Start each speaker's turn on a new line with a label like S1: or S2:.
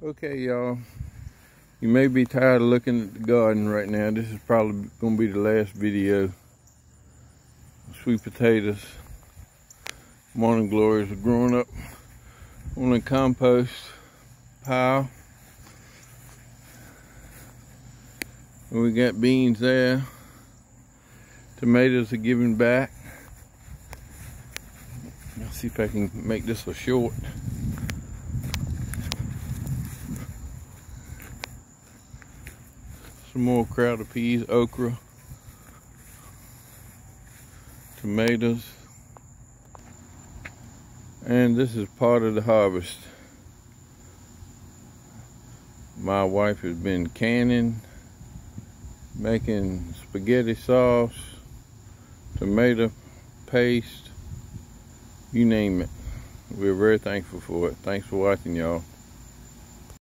S1: Okay, y'all. You may be tired of looking at the garden right now. This is probably going to be the last video. Sweet potatoes, morning glories are growing up on the compost pile. We got beans there. Tomatoes are giving back. Let's see if I can make this a short. Some more crowder peas, okra, tomatoes. And this is part of the harvest. My wife has been canning, making spaghetti sauce, tomato paste, you name it. We're very thankful for it. Thanks for watching, y'all.